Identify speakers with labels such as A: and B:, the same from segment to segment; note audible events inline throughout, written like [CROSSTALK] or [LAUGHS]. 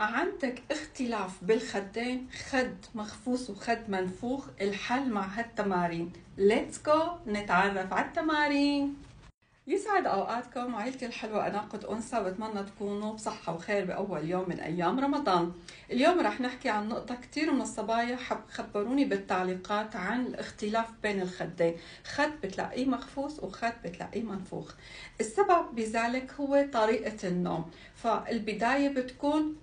A: عندك اختلاف بالخدين خد مخفوص وخد منفوخ الحل مع هالتمارين. ليتس جو نتعرف على التمارين. يسعد أوقاتكم عائلتي الحلوة أنا قد أنثى بتمنى تكونوا بصحة وخير بأول يوم من أيام رمضان. اليوم رح نحكي عن نقطة كثير من الصبايا خبروني بالتعليقات عن الاختلاف بين الخدين. خد بتلاقيه مخفوص وخد بتلاقيه منفوخ. السبب بذلك هو طريقة النوم. فالبداية بتكون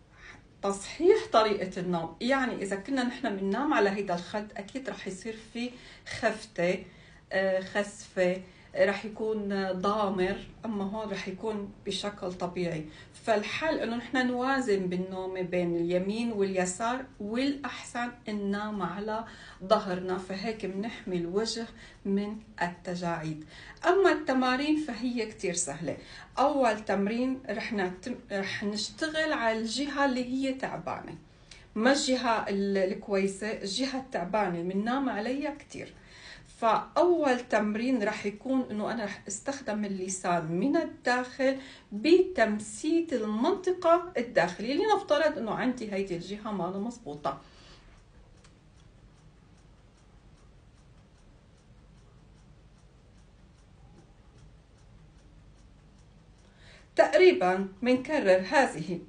A: تصحيح طريقة النوم. يعني إذا كنا نحن بننام على هيدا الخد أكيد رح يصير في خفتة آه، خسفة رح يكون ضامر أما هون رح يكون بشكل طبيعي. فالحل إنه نحن نوازن بالنوم بين اليمين واليسار والأحسن ننام على ظهرنا فهيك بنحمي الوجه من التجاعيد. أما التمارين فهي كتير سهلة. أول تمرين رح نتم... رح نشتغل على الجهة اللي هي تعبانة. ما الجهة الكويسة؟ الجهة التعبانة بننام عليها كتير. فأول تمرين رح يكون إنه أنا رح أستخدم اللسان من الداخل بتمسيت المنطقة الداخلية لنفترض إنه عندي هيدي الجهة ما مضبوطة تقريبا بنكرر هذه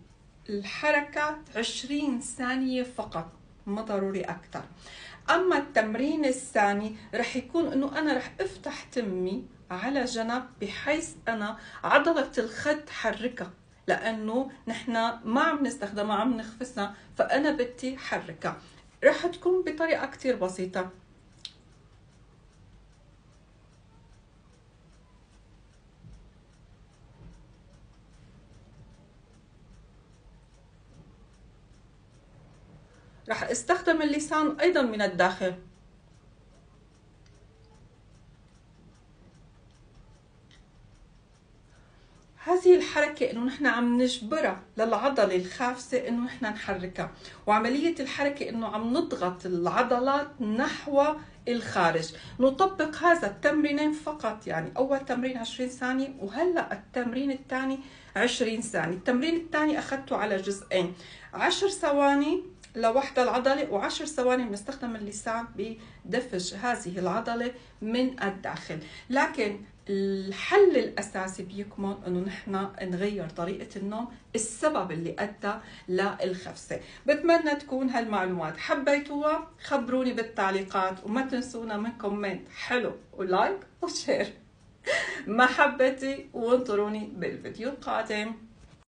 A: الحركة 20 ثانية فقط ما ضروري أكثر. أما التمرين الثاني رح يكون إنه أنا رح أفتح تمي على جنب بحيث أنا عضلة الخد حركها لأنه نحن ما عم نستخدمها عم نخفسها فأنا بدي حركها رح تكون بطريقة كتير بسيطة. رح استخدم اللسان أيضا من الداخل. هذه الحركة إنه نحن عم نجبرها للعضلة الخافسة إنه نحن نحركها وعملية الحركة إنه عم نضغط العضلات نحو الخارج. نطبق هذا التمرينين فقط يعني أول تمرين 20 ثانية وهلأ التمرين الثاني 20 ثانية. التمرين الثاني أخذته على جزئين. 10 ثواني لوحدة العضلة وعشر ثواني بنستخدم اللسان بدفش هذه العضلة من الداخل. لكن الحل الأساسي بيكمن أنه نحن نغير طريقة النوم السبب اللي أدى للخفسة بتمنى تكون هالمعلومات. حبيتوها؟ خبروني بالتعليقات وما تنسونا من comment حلو و like و share. [LAUGHS] محبتي وانطروني بالفيديو القادم.